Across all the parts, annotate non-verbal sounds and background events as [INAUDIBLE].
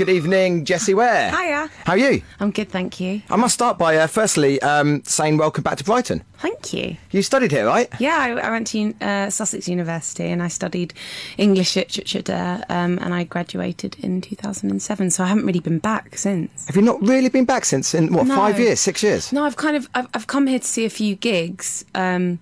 Good evening, Jessie Ware. Hiya. How are you? I'm good, thank you. I must start by uh, firstly um, saying welcome back to Brighton. Thank you. You studied here, right? Yeah, I, I went to uh, Sussex University and I studied English literature there, um, and I graduated in 2007. So I haven't really been back since. Have you not really been back since in what No. five years, six years? No, I've kind of I've, I've come here to see a few gigs, um,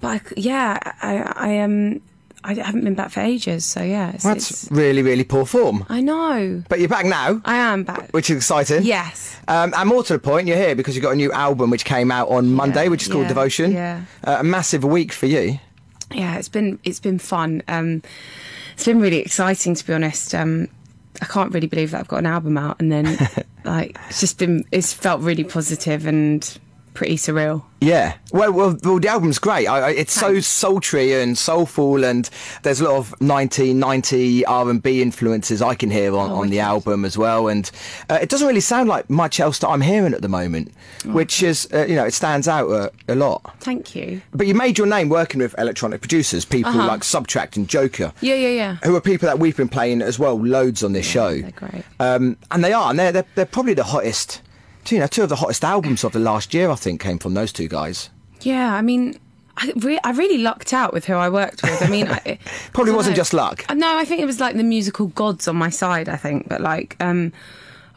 but I, yeah, I I um I haven't been back for ages. So yeah, it's, That's it's, really, really poor form. I know. But you're back now, I am back. which is exciting. Yes. Um, and more to the point, you're here because you've got a new album which came out on Monday, which is called yeah, Devotion. yeah. Uh, a massive week for you. yeah, it's been it's been fun. Um, it's been really exciting to be honest. Um, I can't really believe that I've got an album out, and then [LAUGHS] like it's just been it's felt really positive and pretty surreal. Yeah. Well, well, well the album's great. I, it's Thanks. so sultry and soulful, and there's a lot of 1990 R&B influences I can hear on, Oh, on the album as well. And uh, it doesn't really sound like much else that I'm hearing at the moment, Oh, which is, uh, you know, it stands out uh, a lot. Thank you. But you made your name working with electronic producers, people Uh-huh. like SBTRKT and Joker. Yeah, yeah, yeah. Who are people that we've been playing as well, loads on this show. they're great. Um, and they are, and they're, they're, they're probably the hottest, you know, two of the hottest albums of the last year, I think, came from those two guys. Yeah, I mean, I, re- I really lucked out with who I worked with. I mean, I, [LAUGHS] Probably I wasn't dunno. just luck. Uh, No, I think it was like the musical gods on my side. I think, but like, um,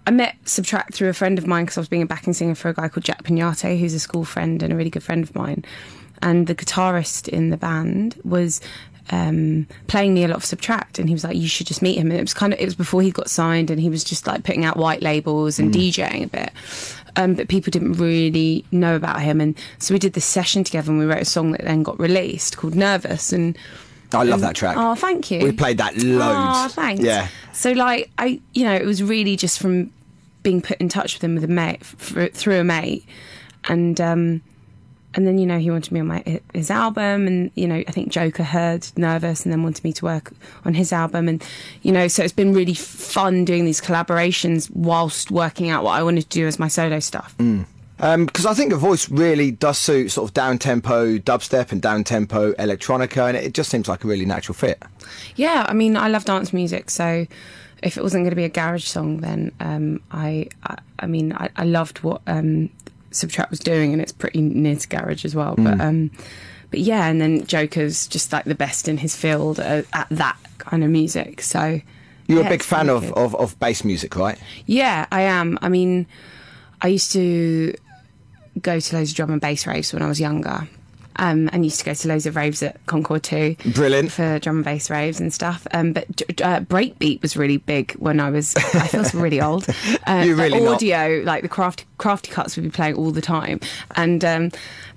I met SBTRKT through a friend of mine because I was being a backing singer for a guy called Jack Peñate, who's a school friend and a really good friend of mine. And the guitarist in the band was um, playing me a lot of SBTRKT, and he was like, "You should just meet him." And it was kind of it was before he got signed, and he was just like putting out white labels and DJing a bit. Um, but people didn't really know about him, and so we did this session together, and we wrote a song that then got released called "Nervous." And I love that track. Oh, thank you. We played that loads. Oh, thanks. Yeah. So, like, I, you know, it was really just from being put in touch with him with a mate f- through a mate, and um, and then you know he wanted me on my his album, and you know I think Joker heard Nervous, and then wanted me to work on his album, and you know so it's been really fun doing these collaborations whilst working out what I wanted to do as my solo stuff. Mm. Because I think the voice really does suit sort of down tempo dubstep and down tempo electronica, and it just seems like a really natural fit. Yeah, I mean, I love dance music, so if it wasn't going to be a garage song, then um, I, I, I mean, I, I loved what um, SBTRKT was doing, and it's pretty near to garage as well. But, um, but yeah, and then Joker's just like the best in his field at, at that kind of music. So You're yeah, a big fan of, of, of bass music, right? Yeah, I am. I mean, I used to go to loads of drum and bass raves when I was younger. Um, and used to go to loads of raves at Concorde 2. Brilliant. For drum and bass raves and stuff. Um, but uh, breakbeat was really big when I was, I feel really old. [LAUGHS] Uh, You're really but not. Audio, like the Krafty, Krafty Kuts would be playing all the time. And, um,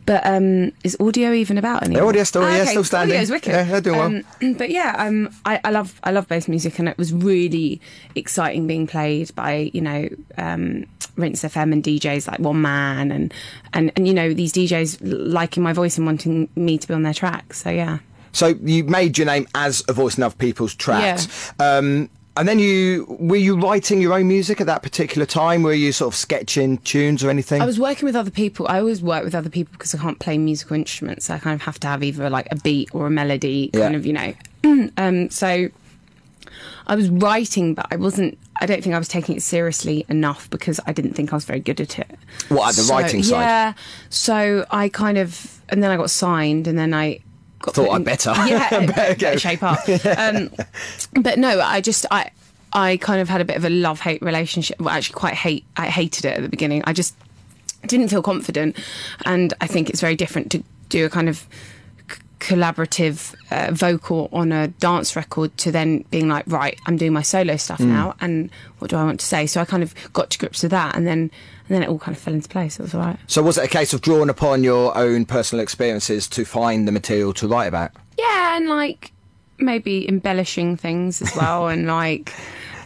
but um, is audio even about anymore? Audio still- yeah, okay, still standing. Audio's wicked. Yeah, they're doing well. Um, [CLEARS THROAT] but yeah, um, I, I love I love bass music, and it was really exciting being played by you know um, Rinse FM and DJs like Oneman, and and and you know these DJs liking my voice and wanting me to be on their tracks. So yeah, So you made your name as a voice in other people's tracks. Um, and then you were you writing your own music at that particular time? Were you sort of sketching tunes or anything? I was working with other people. I always work with other people because I can't play musical instruments. So I kind of have to have either like a beat or a melody, kind Yeah. of you know. [CLEARS THROAT] um, so I was writing, but I wasn't. I don't think I was taking it seriously enough because I didn't think I was very good at it. What, at the So, writing side? Yeah. So I kind of, and then I got signed, and then I got Thought I'd better. Yeah, [LAUGHS] [LAUGHS] Better go. shape up. Um, but no, I just I I kind of had a bit of a love hate relationship. Well, actually, quite hate. I hated it at the beginning. I just didn't feel confident, and I think it's very different to do a kind of collaborative uh, vocal on a dance record to then being like right i'm doing my solo stuff Mm. now and what do i want to say so i kind of got to grips with that and then and then it all kind of fell into place it was all right so was it a case of drawing upon your own personal experiences to find the material to write about? yeah and like maybe embellishing things as well and [LAUGHS] like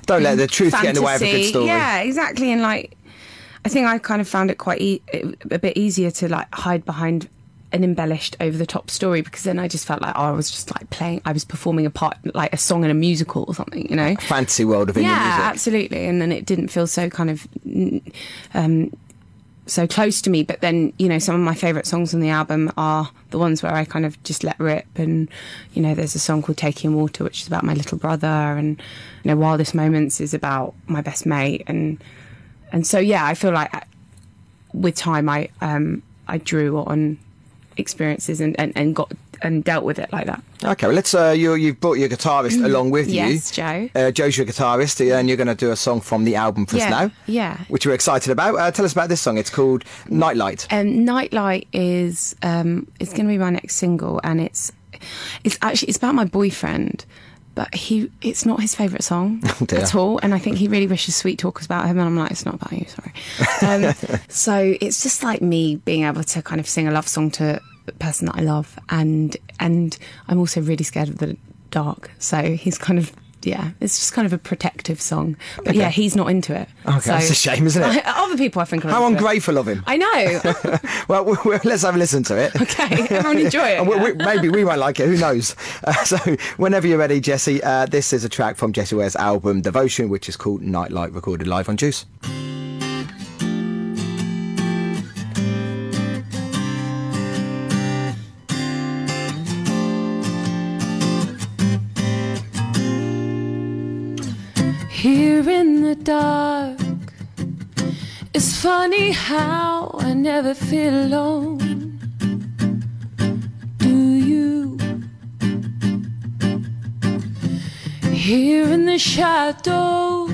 Don't let the truth get in the way of a good story. Yeah, exactly. And like, I think I kind of found it quite e- a bit easier to like hide behind an embellished over the top story because then I just felt like oh, I was just like playing, I was performing a part, like a song in a musical or something, you know? Fantasy world of indie yeah, music. absolutely. And then it didn't feel so kind of um, so close to me. But then, you know, some of my favourite songs on the album are the ones where I kind of just let rip. And, you know, there's a song called Taking Water, which is about my little brother. And, you know, Wildest Moments is about my best mate. And, and so, yeah, I feel like uh, with time, I, um, I drew on experiences and, and, and got and dealt with it like that. Okay, well, let's. Uh, you you've brought your guitarist mm. along with yes, you. Yes, Joe. Uh, Joe's your guitarist, and you're going to do a song from the album for yeah, us now. Yeah. Which we're excited about. Uh, tell us about this song. It's called Nightlight. Um, Nightlight is um, it's going to be my next single, and it's it's actually it's about my boyfriend. But he, it's not his favourite song [LAUGHS] oh at all, and I think he really wishes Sweet Talk was about him. And I'm like, it's not about you, sorry. [LAUGHS] Um, so it's just like me being able to kind of sing a love song to person that I love, and and I'm also really scared of the dark. So he's kind of yeah, it's just kind of a protective song. But okay. yeah, he's not into it. Okay, so, that's a shame, isn't it? [LAUGHS] Other people, I think, how ungrateful it. of him. I know. [LAUGHS] well, we, we, let's have a listen to it. Okay, everyone enjoy it. [LAUGHS] we, we, maybe we won't like it. Who knows? Uh, so, whenever you're ready, Jessie, uh, this is a track from Jessie Ware's album Devotion, which is called Nightlight, recorded live on Juice. Funny how I never feel alone. Do you? Here in the shadows,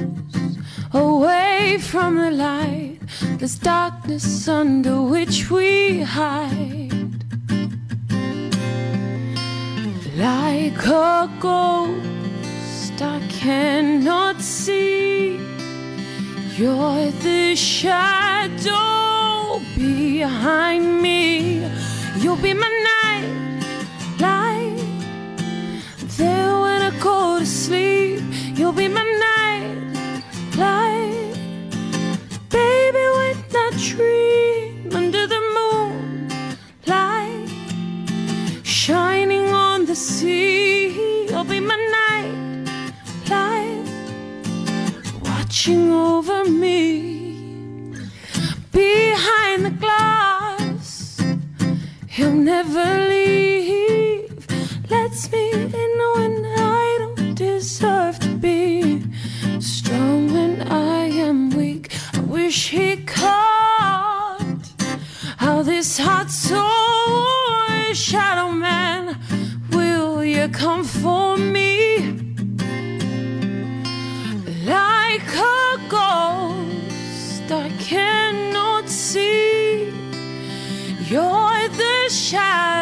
away from the light, there's darkness under which we hide. Like a ghost I cannot see. You're the shadow behind me. You'll be my night light. There when I go to sleep, you'll be my night light. Baby, when I dream under the moon light, shining on the sea, you'll be my watching over me behind the glass. He'll never leave. Lets me in when I don't deserve to be strong when I am weak. I wish he caught how this heart soul shadow man. Will you come for me? The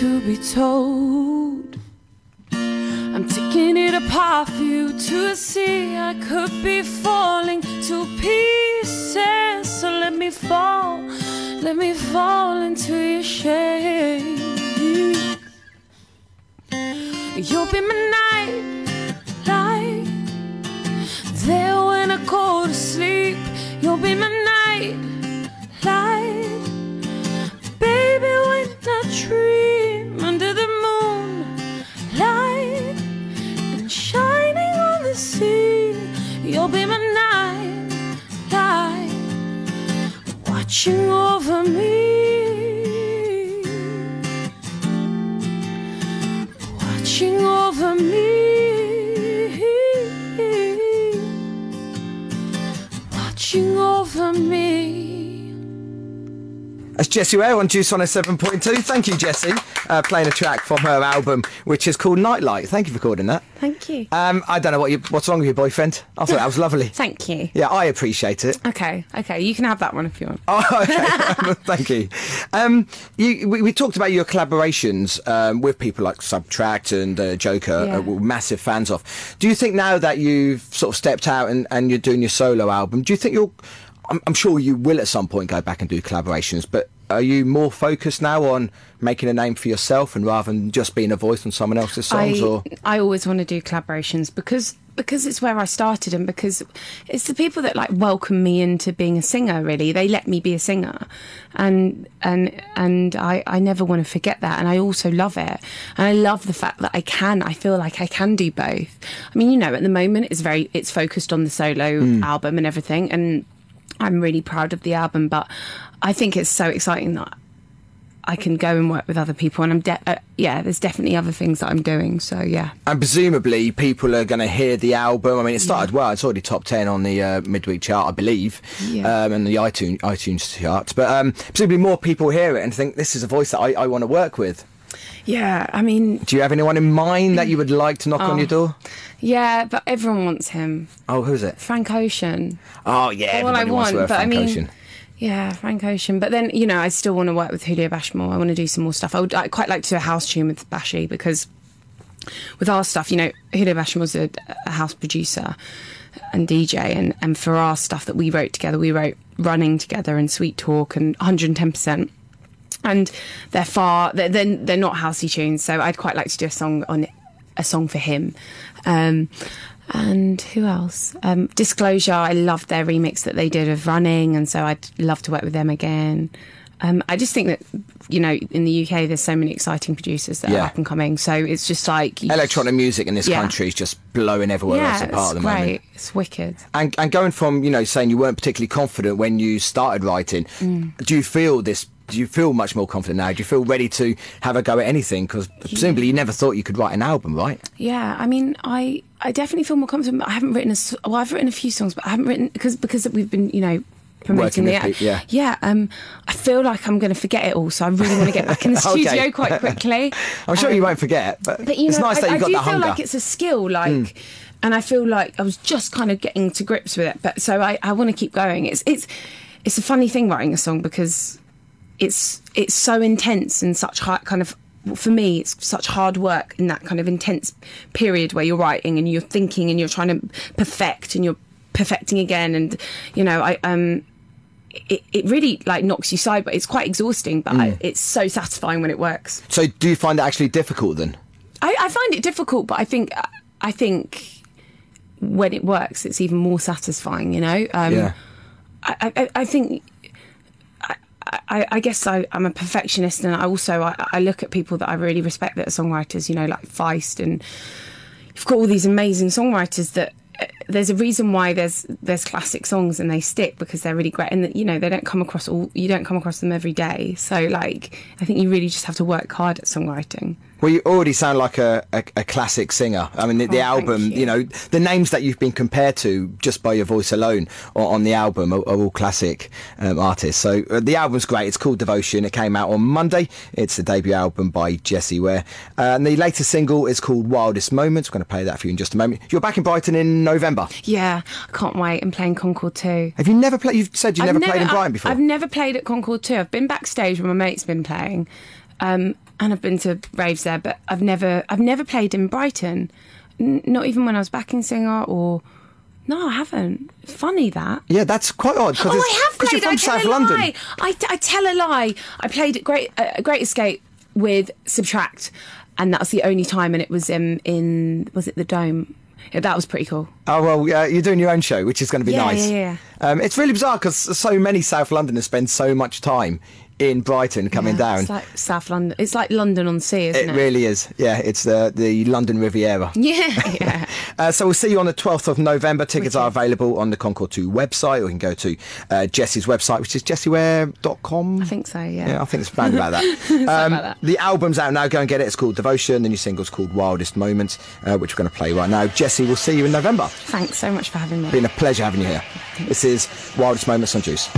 to be told. I'm taking it apart for you to see. I could be falling to pieces. So let me fall, let me fall into your shade. You'll be my night light. There when I go to sleep, you'll be my night That's Jessie Ware on Juice on a 7.2. Thank you, Jessie, uh, playing a track from her album, which is called Nightlight. Thank you for recording that. Thank you. Um, I don't know what you, what's wrong with your boyfriend. I thought that was lovely. [LAUGHS] Thank you. Yeah, I appreciate it. Okay, okay, you can have that one if you want. [LAUGHS] Oh, okay. [LAUGHS] Thank you. Um, you, we, we talked about your collaborations um, with people like SBTRKT and uh, Joker, Yeah. uh, we're massive fans of. Do you think now that you've sort of stepped out and, and you're doing your solo album, do you think you'll? I'm, I'm sure you will at some point go back and do collaborations, but are you more focused now on making a name for yourself and rather than just being a voice on someone else's songs? I, or? I always want to do collaborations because because it's where I started and because it's the people that like welcome me into being a singer really. They let me be a singer. And and and I, I never want to forget that and I also love it. And I love the fact that I can I feel like I can do both. I mean you know at the moment it's very it's focused on the solo hmm. album and everything and I'm really proud of the album but I think it's so exciting that I can go and work with other people and I'm de- uh, yeah there's definitely other things that I'm doing so yeah And presumably, people are going to hear the album. I mean, it started well. It's already top ten on the uh, midweek chart, I believe, Yeah. um, and the iTunes iTunes chart. But um, presumably, more people hear it and think this is a voice that I, I want to work with. Yeah, I mean, Do you have anyone in mind that you would like to knock on Oh. your door? Yeah, but everyone wants him. Oh, who's it? Frank Ocean. Oh, yeah, All I wants want, to work but I Frank mean, Ocean. yeah, Frank Ocean. But then, you know, I still want to work with Julio Bashmore. I want to do some more stuff. I would I quite like to do a house tune with Bashy because with our stuff, you know, Julio Bashmore's a, a house producer and DJ, and, and for our stuff that we wrote together, we wrote Running together and Sweet Talk and 110%. And they're far, they're, they're, they're not housey tunes, so I'd quite like to do a song on a song for him. Um, and who else? Um, Disclosure, I loved their remix that they did of Running, and so I'd love to work with them again. Um, I just think that, you know, in the UK, there's so many exciting producers that Yeah. are up and coming, so it's just like. Electronic music in this Yeah. country is just blowing everywhere else Yeah, apart at the great. moment. It's wicked. And, and going from, you know, saying you weren't particularly confident when you started writing, Mm. do you feel this? Do you feel much more confident now? Do you feel ready to have a go at anything? Because presumably you never thought you could write an album, right? Yeah, I mean, I I definitely feel more confident. But I haven't written a well, I've written a few songs, but I haven't written because because we've been you know promoting the people, yeah. yeah. Um, I feel like I'm going to forget it all, so I really want to get back in the [LAUGHS] Okay. studio quite [LAUGHS] quickly. I'm sure Um, you won't forget, but, But you it's know, nice I, that I you've got do that feel hunger. like it's a skill, like, and I feel like I was just kind of getting to grips with it. But so I, I want to keep going. It's it's it's a funny thing writing a song because it's it's so intense and such high kind of for me it's such hard work in that kind of intense period where you're writing and you're thinking and you're trying to perfect and you're perfecting again and you know I um it, it really like knocks you side but it's quite exhausting but I, it's so satisfying when it works so do you find it actually difficult then? I, I find it difficult, but I think I think when it works, it's even more satisfying. You know, um, yeah. I, I, I think. I, I, guess I, I'm a perfectionist, and I also I, I look at people that I really respect that are songwriters. You know, like Feist, and you've got all these amazing songwriters that uh, there's a reason why there's there's classic songs and they stick because they're really great, and you know they don't come across all you don't come across them every day. So like I think you really just have to work hard at songwriting. Well, you already sound like a, a, a classic singer. I mean, the, the Oh, album, you. you. know, the names that you've been compared to just by your voice alone on, on the album are, are all classic um, artists. So uh, the album's great. It's called Devotion. It came out on Monday. It's the debut album by Jessie Ware. Uh, and the latest single is called Wildest Moments. We're going to play that for you in just a moment. You're back in Brighton in November. Yeah, I can't wait. I'm playing Concorde 2. Have you never played? You've said you I've never, played in Brighton I've- before. I've never played at Concorde 2. I've been backstage when my mate's been playing, um, and I've been to raves there, but I've never, I've never played in Brighton. N- not even when I was backing singer, or no, I haven't. Funny that. yeah, that's quite odd. Cause Oh, I have played. You're from I tell South a London. lie. I, I tell a lie. I played at Great uh, Great Escape with SBTRKT, and that was the only time. And it was um, in was it the Dome? Yeah, that was pretty cool. Oh well, uh, you're doing your own show, which is going to be Yeah, nice. Yeah, yeah, Um, it's really bizarre because so many South Londoners spend so much time in Brighton coming Yeah, down. It's like South London. It's like London on Sea, isn't it it? really is. Yeah, it's the the London Riviera. [LAUGHS] Yeah, yeah. [LAUGHS] Uh, so we'll see you on the 12th of November. Tickets are available on the Concorde 2 website, or you can go to uh, Jessie's website, which is jessieware.com. I think so. Yeah. Yeah, I think it's round about that. [LAUGHS] um, about that. The album's out now. Go and get it. It's called Devotion. The new single's called Wildest Moments, uh, which we're going to play right now. Jessie, we'll see you in November. Thanks so much for having me. Been a pleasure having you here. This is Wildest Moments on Juice.